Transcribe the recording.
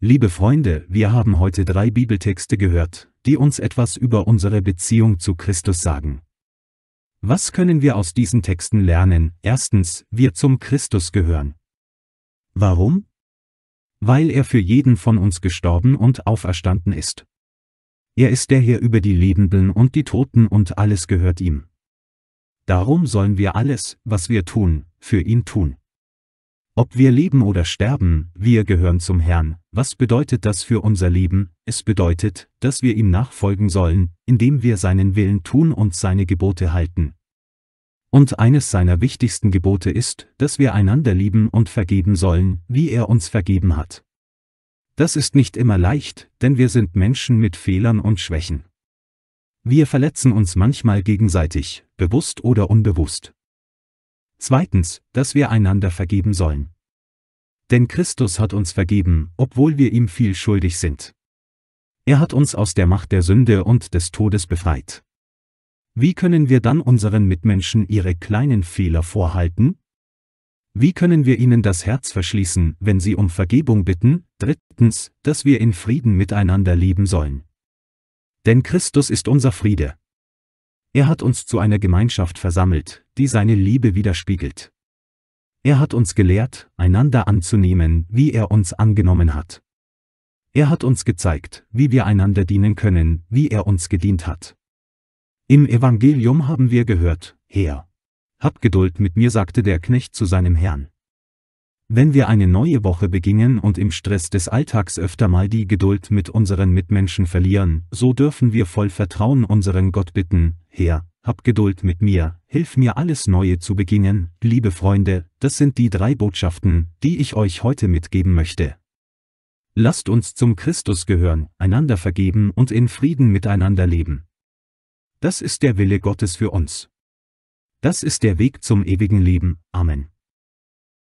Liebe Freunde, wir haben heute drei Bibeltexte gehört, die uns etwas über unsere Beziehung zu Christus sagen. Was können wir aus diesen Texten lernen? Erstens, wir zum Christus gehören. Warum? Weil er für jeden von uns gestorben und auferstanden ist. Er ist der Herr über die Lebenden und die Toten und alles gehört ihm. Darum sollen wir alles, was wir tun, für ihn tun. Ob wir leben oder sterben, wir gehören zum Herrn. Was bedeutet das für unser Leben? Es bedeutet, dass wir ihm nachfolgen sollen, indem wir seinen Willen tun und seine Gebote halten. Und eines seiner wichtigsten Gebote ist, dass wir einander lieben und vergeben sollen, wie er uns vergeben hat. Das ist nicht immer leicht, denn wir sind Menschen mit Fehlern und Schwächen. Wir verletzen uns manchmal gegenseitig, bewusst oder unbewusst. Zweitens, dass wir einander vergeben sollen. Denn Christus hat uns vergeben, obwohl wir ihm viel schuldig sind. Er hat uns aus der Macht der Sünde und des Todes befreit. Wie können wir dann unseren Mitmenschen ihre kleinen Fehler vorhalten? Wie können wir ihnen das Herz verschließen, wenn sie um Vergebung bitten? Drittens, dass wir in Frieden miteinander leben sollen. Denn Christus ist unser Friede. Er hat uns zu einer Gemeinschaft versammelt, die seine Liebe widerspiegelt. Er hat uns gelehrt, einander anzunehmen, wie er uns angenommen hat. Er hat uns gezeigt, wie wir einander dienen können, wie er uns gedient hat. Im Evangelium haben wir gehört, Herr, hab Geduld mit mir, sagte der Knecht zu seinem Herrn. Wenn wir eine neue Woche beginnen und im Stress des Alltags öfter mal die Geduld mit unseren Mitmenschen verlieren, so dürfen wir voll Vertrauen unseren Gott bitten, Herr, hab Geduld mit mir, hilf mir alles Neue zu beginnen, liebe Freunde, das sind die drei Botschaften, die ich euch heute mitgeben möchte. Lasst uns zum Christus gehören, einander vergeben und in Frieden miteinander leben. Das ist der Wille Gottes für uns. Das ist der Weg zum ewigen Leben. Amen.